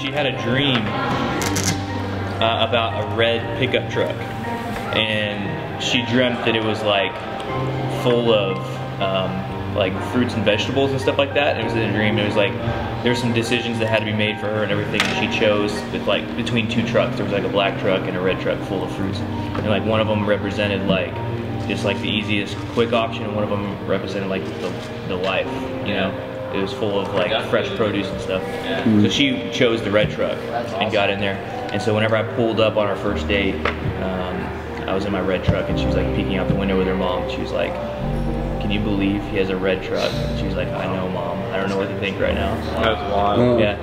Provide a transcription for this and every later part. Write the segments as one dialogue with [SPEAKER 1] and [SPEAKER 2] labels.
[SPEAKER 1] she had a dream uh, about a red pickup truck, and she dreamt that it was like full of um, like fruits and vegetables and stuff like that. It was in a dream. It was like there were some decisions that had to be made for her and everything. She chose with like between two trucks. There was like a black truck and a red truck full of fruits, and like one of them represented like just like the easiest quick option, and one of them represented like the, the life. You know, it was full of like fresh produce and stuff. So she chose the red truck and got in there. And so whenever I pulled up on our first date, um, I was in my red truck, and she was like peeking out the window with her mom. She was like, "Can you believe he has a red truck?" And she was like, "I know, mom. I don't know what to think right now."
[SPEAKER 2] That's wild.
[SPEAKER 1] Yeah.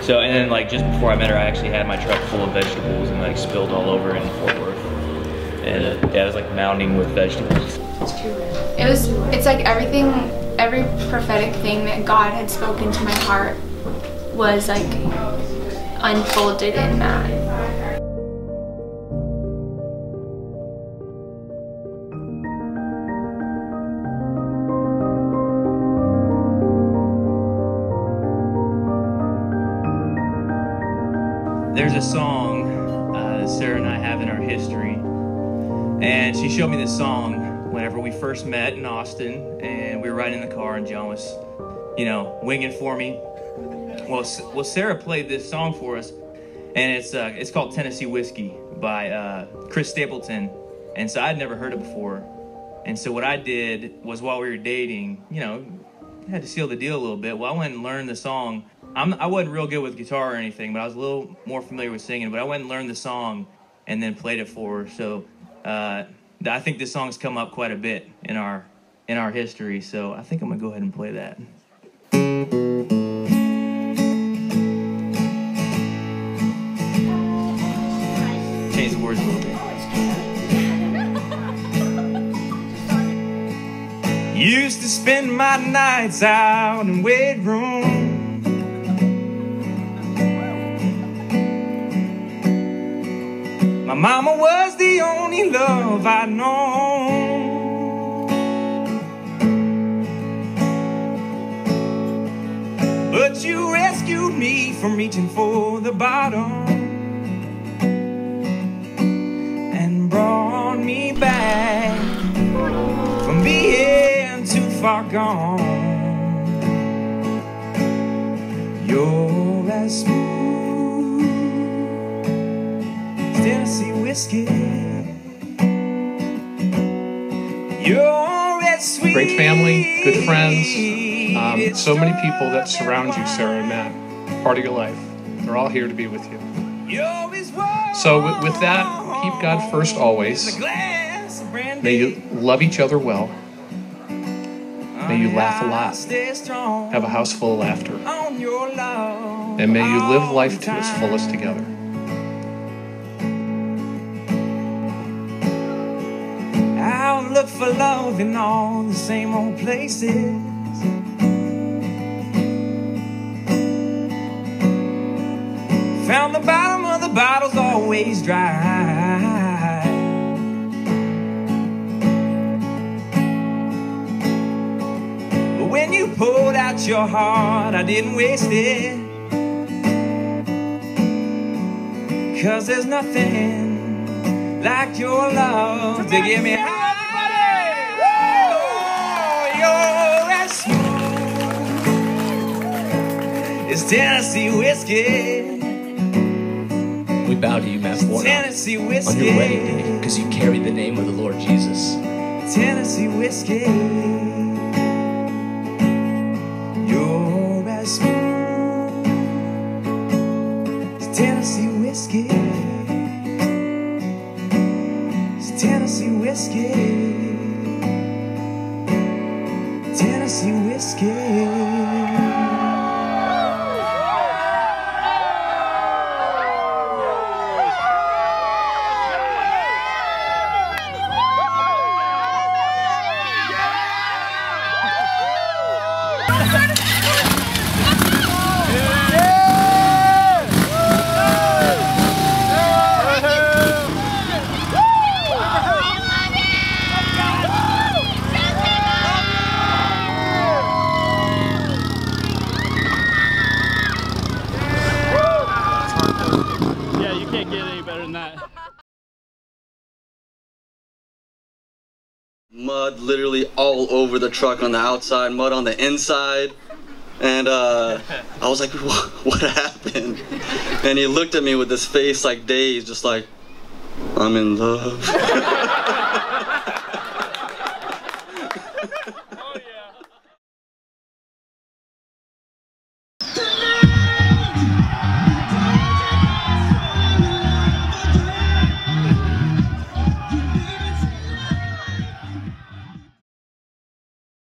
[SPEAKER 1] So and then like just before I met her, I actually had my truck full of vegetables and like spilled all over in Fort Worth. And uh, yeah, it was like mounding with vegetables.
[SPEAKER 3] It was, it's like everything, every prophetic thing that God had spoken to my heart was like unfolded in that.
[SPEAKER 1] There's a song uh, Sarah and I have in our history, and she showed me this song whenever we first met in Austin, and we were riding in the car, and John was, you know, winging for me. Well, well, Sarah played this song for us, and it's uh, it's called Tennessee Whiskey by uh, Chris Stapleton, and so I'd never heard it before, and so what I did was while we were dating, you know, had to seal the deal a little bit. Well, I went and learned the song. I'm, I wasn't real good with guitar or anything, but I was a little more familiar with singing. But I went and learned the song and then played it for her. So uh, I think this song's come up quite a bit in our in our history. So I think I'm gonna go ahead and play that. Change the words a little bit. Used to spend my nights out in weight room. Mama was the only love I'd known. But you rescued me from reaching for the bottom and brought me back from being too far gone. You're as smooth Tennessee whiskey. You're as sweet.
[SPEAKER 2] Great family, good friends, um, so many people that surround you, Sarah and Matt. Part of your life. They're all here to be with you. So, with, with that, keep God first always. May you love each other well. May you laugh a lot. Have a house full of laughter. And may you live life to its fullest together.
[SPEAKER 1] For love in all the same old places. Found the bottom of the bottle's always dry. But when you poured out your heart, I didn't waste it. Cause there's nothing like your love to give me you're as smooth as Tennessee whiskey.
[SPEAKER 4] We bow to you, Matt Fornof,
[SPEAKER 1] Tennessee
[SPEAKER 4] on your wedding day because you carry the name of the Lord Jesus.
[SPEAKER 1] Tennessee whiskey. You're as smooth as Tennessee whiskey. It's Tennessee whiskey. Tennessee that.
[SPEAKER 5] Mud literally all over the truck on the outside, mud on the inside. And uh, I was like, what, what happened? And he looked at me with this face like dazed, just like, I'm in love.